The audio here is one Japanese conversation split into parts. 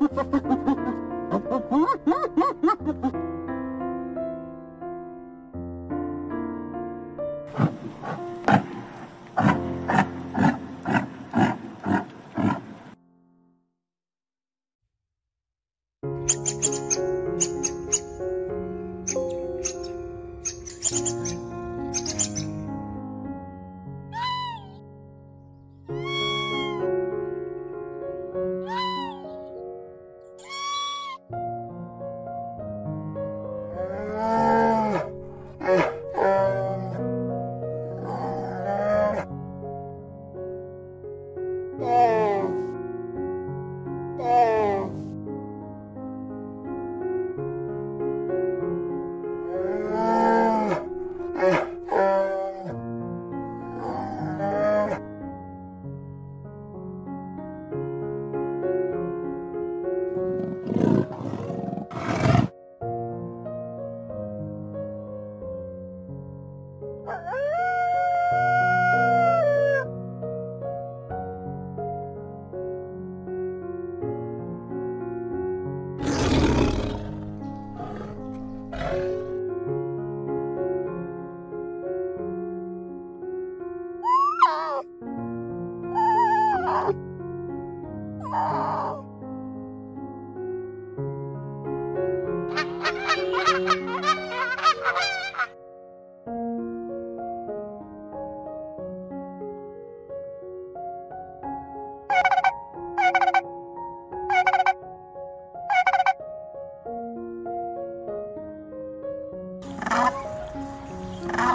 Ha ha ha ha ha!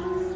Bye.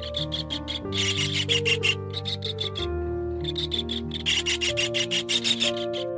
Thank you.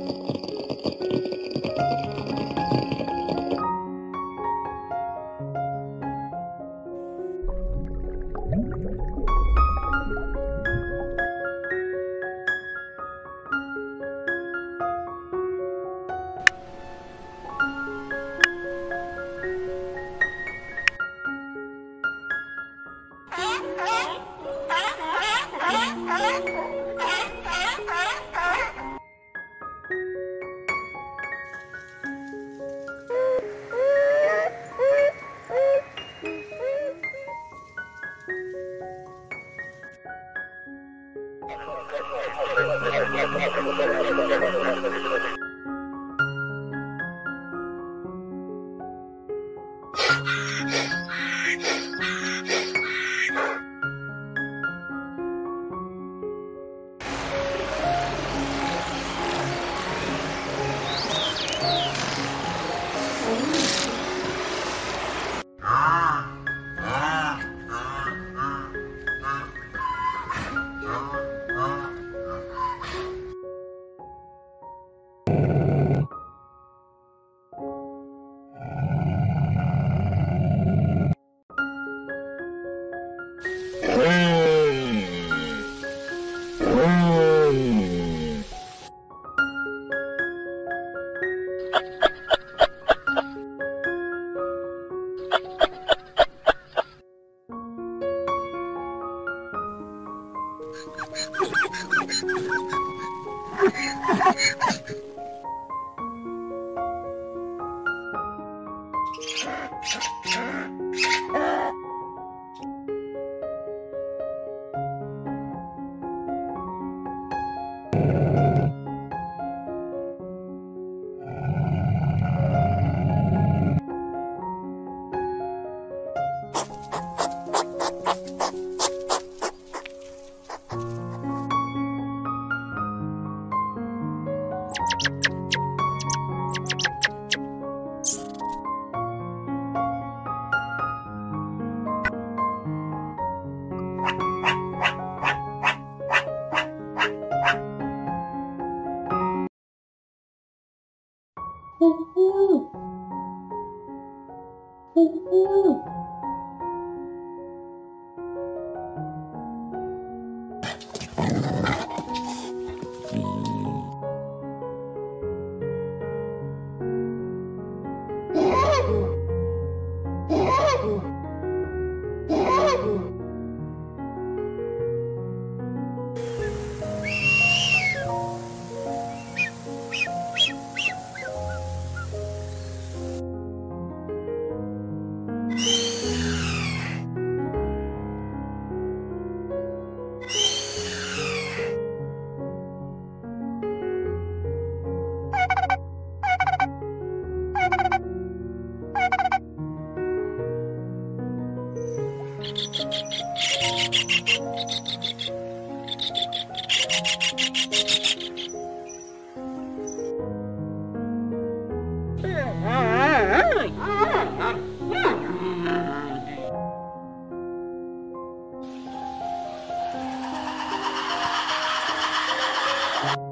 Ha ha ha!